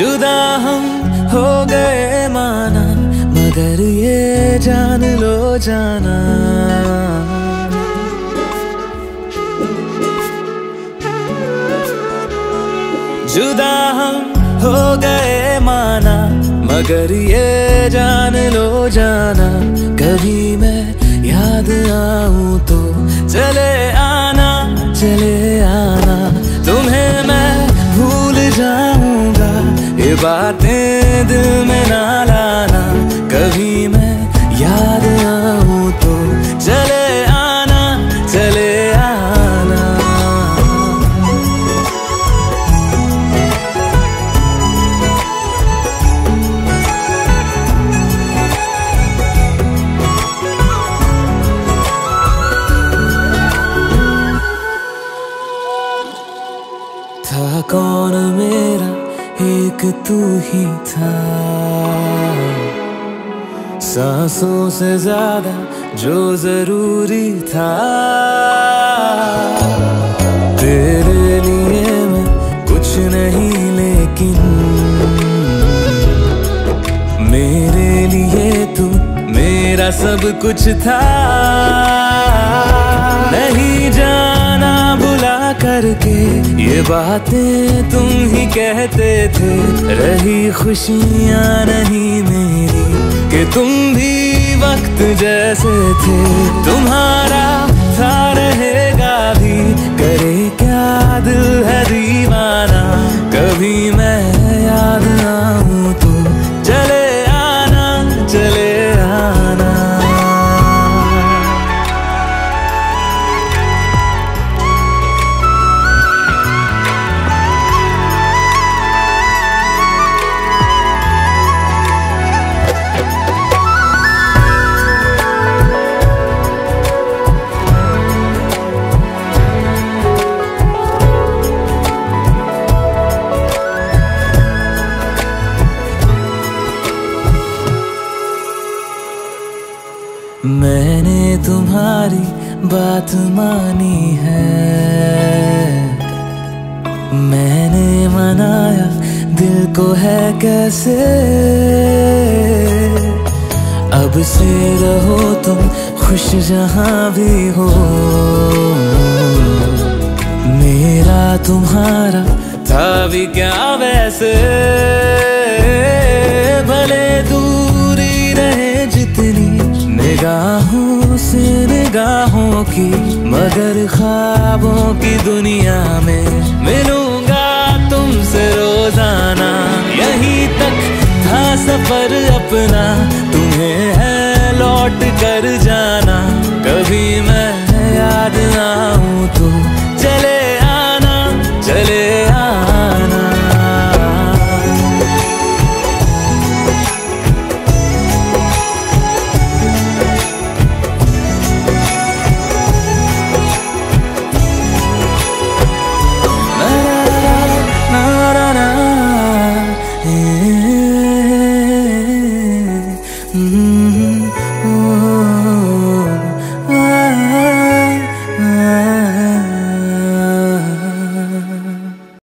जुदा हम हो गए माना, मगर ये जान लो जाना। जुदा हम हो गए माना, मगर ये जान लो जाना। कभी मैं याद आऊँ तो चले आना, चले दिल में ना लाना, कभी मैं याद आऊँ तो चले आना चले आना। था कौन मेरा? एक तू ही था। सांसों से ज़्यादा जो ज़रूरी था। तेरे लिए मैं कुछ नहीं, लेकिन मेरे लिए तू मेरा सब कुछ था। करके ये बातें तुम ही कहते थे। रही खुशियाँ नहीं मेरी, कि तुम भी वक्त जैसे थे। तुम्हारा था रहेगा भी, करे क्या दिल है दीवाना? कभी मैं मैंने तुम्हारी बात मानी है। मैंने मनाया दिल को है कैसे? अब से रहो तुम खुश जहाँ भी हो। मेरा तुम्हारा था भी क्या वैसे? निगाहों की, मगर ख्वाबों की दुनिया में मिलूँगा तुमसे रोज़ाना। यहीं तक था सफ़र अपना, तुम्हें है लौट कर जाना। कभी मैं